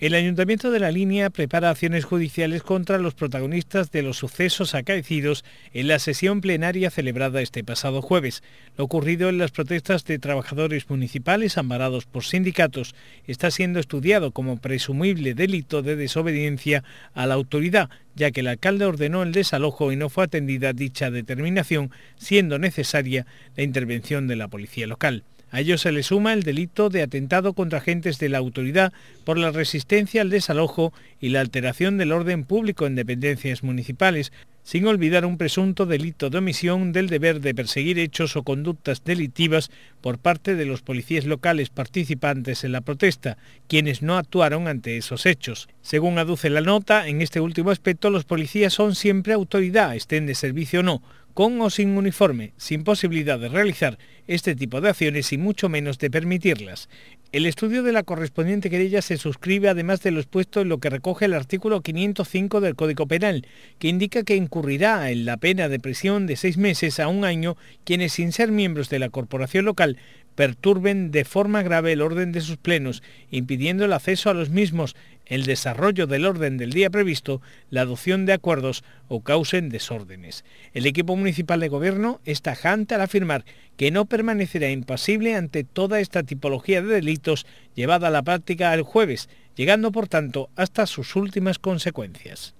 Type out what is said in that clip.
El Ayuntamiento de la Línea prepara acciones judiciales contra los protagonistas de los sucesos acaecidos en la sesión plenaria celebrada este pasado jueves. Lo ocurrido en las protestas de trabajadores municipales amparados por sindicatos está siendo estudiado como presumible delito de desobediencia a la autoridad, ya que el alcalde ordenó el desalojo y no fue atendida dicha determinación, siendo necesaria la intervención de la policía local. A ello se le suma el delito de atentado contra agentes de la autoridad por la resistencia al desalojo y la alteración del orden público en dependencias municipales, sin olvidar un presunto delito de omisión del deber de perseguir hechos o conductas delictivas por parte de los policías locales participantes en la protesta, quienes no actuaron ante esos hechos. Según aduce la nota, en este último aspecto los policías son siempre autoridad, estén de servicio o no, con o sin uniforme, sin posibilidad de realizar este tipo de acciones y mucho menos de permitirlas. El estudio de la correspondiente querella se suscribe además de lo expuesto en lo que recoge el artículo 505 del Código Penal, que indica que incurrirá en la pena de prisión de seis meses a un año quienes sin ser miembros de la corporación local perturben de forma grave el orden de sus plenos, impidiendo el acceso a los mismos, el desarrollo del orden del día previsto, la adopción de acuerdos o causen desórdenes. El equipo municipal de gobierno está tajante al afirmar que no permanecerá impasible ante toda esta tipología de delitos llevada a la práctica el jueves, llegando por tanto hasta sus últimas consecuencias.